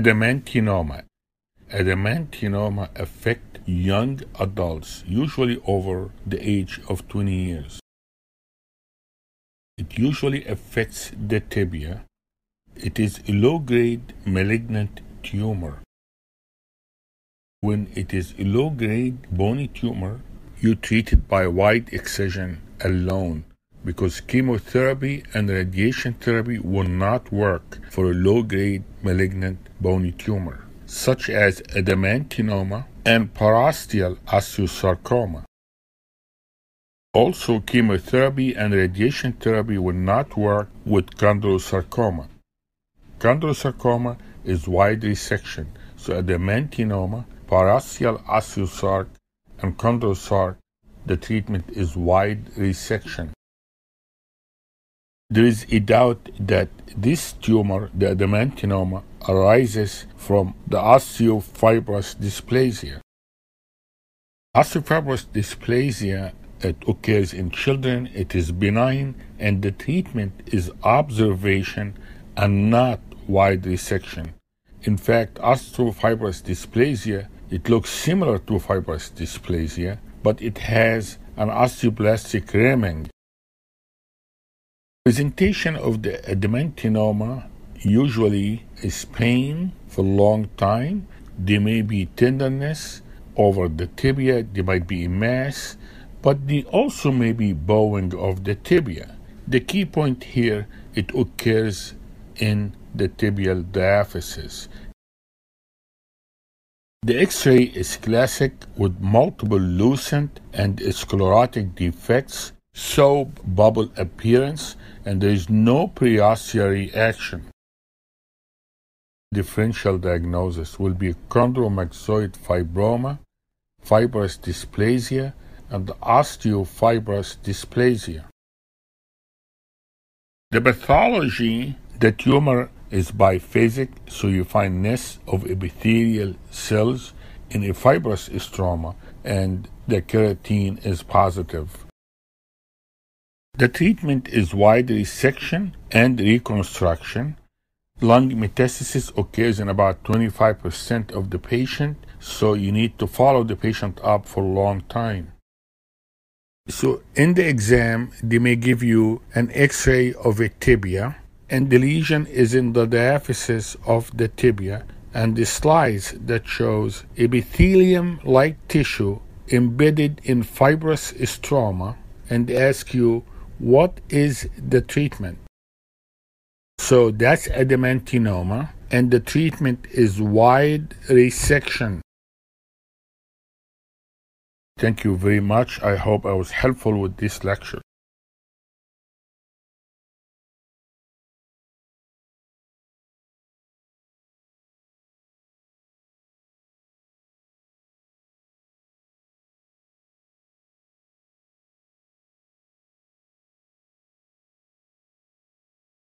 Adamantinoma. Adamantinoma affect young adults, usually over the age of 20 years. It usually affects the tibia. It is a low-grade malignant tumor. When it is a low-grade bony tumor, you treat it by wide excision alone because chemotherapy and radiation therapy will not work for a low-grade malignant bony tumor, such as adamantinoma and parosteal osteosarcoma. Also, chemotherapy and radiation therapy will not work with chondrosarcoma. Chondrosarcoma is wide resection, so adamantinoma, parosteal osteosarc, and chondrosarc, the treatment is wide resection. There is a doubt that this tumor, the adamantinoma, arises from the osteofibrous dysplasia. Osteofibrous dysplasia it occurs in children, it is benign, and the treatment is observation and not wide resection. In fact, osteofibrous dysplasia, it looks similar to fibrous dysplasia, but it has an osteoblastic rimming Presentation of the adamantinoma usually is pain for a long time. There may be tenderness over the tibia, there might be a mass, but there also may be bowing of the tibia. The key point here, it occurs in the tibial diaphysis. The X-ray is classic with multiple lucent and sclerotic defects soap bubble appearance and there is no periosteal action. Differential diagnosis will be chondromyxoid fibroma, fibrous dysplasia, and osteofibrous dysplasia. The pathology, the tumor is biphasic, so you find nests of epithelial cells in a fibrous stroma, and the keratin is positive. The treatment is wide resection and reconstruction. Lung metastasis occurs in about 25% of the patient, so you need to follow the patient up for a long time. So, in the exam, they may give you an x ray of a tibia, and the lesion is in the diaphysis of the tibia, and the slice that shows epithelium like tissue embedded in fibrous stroma, and ask you what is the treatment? So that's adamantinoma, and the treatment is wide resection. Thank you very much. I hope I was helpful with this lecture.